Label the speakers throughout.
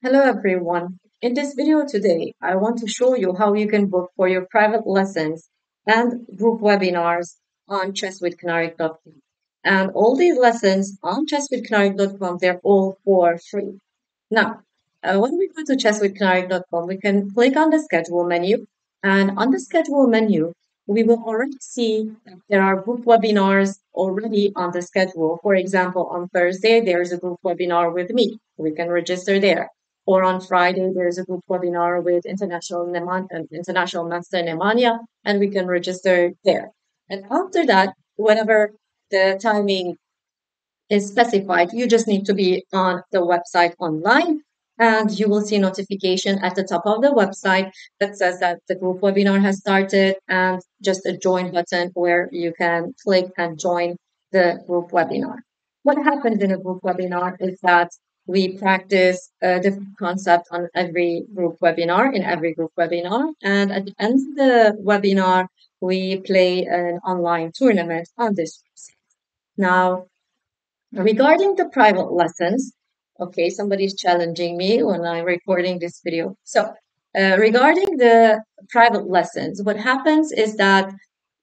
Speaker 1: Hello everyone. In this video today, I want to show you how you can book for your private lessons and group webinars on chesswithknarik.com. And all these lessons on chesswithknarik.com, they're all for free. Now, uh, when we go to chesswithknarik.com, we can click on the schedule menu. And on the schedule menu, we will already see that there are group webinars already on the schedule. For example, on Thursday, there's a group webinar with me. We can register there. Or on Friday, there's a group webinar with International, uh, International Master Nemanja, and we can register there. And after that, whenever the timing is specified, you just need to be on the website online and you will see notification at the top of the website that says that the group webinar has started and just a join button where you can click and join the group webinar. What happens in a group webinar is that we practice a different concept on every group webinar, in every group webinar. And at the end of the webinar, we play an online tournament on this. Now, regarding the private lessons, okay, somebody's challenging me when I'm recording this video. So, uh, regarding the private lessons, what happens is that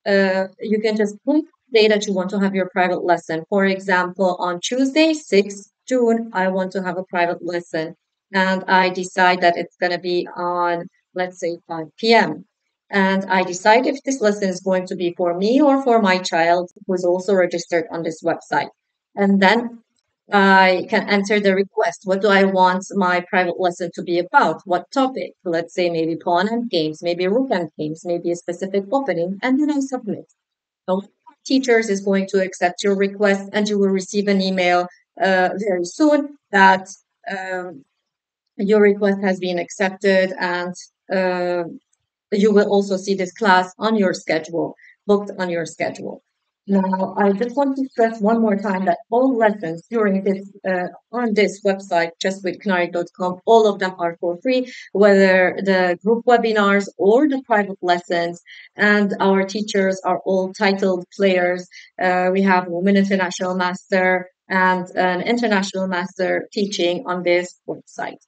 Speaker 1: uh, you can just click day that you want to have your private lesson. For example, on Tuesday, 6 June, I want to have a private lesson and I decide that it's going to be on, let's say, 5 p.m. And I decide if this lesson is going to be for me or for my child who is also registered on this website. And then I can enter the request. What do I want my private lesson to be about? What topic? Let's say maybe pawn endgames, maybe rook endgames, maybe a specific opening, and then I submit. So teachers is going to accept your request and you will receive an email very soon that um, your request has been accepted and uh, you will also see this class on your schedule, booked on your schedule. Now, I just want to stress one more time that all lessons during this uh, on this website, chesswithknarik.com, all of them are for free, whether the group webinars or the private lessons. And our teachers are all titled players. Uh, we have Women International Master and an International Master teaching on this website.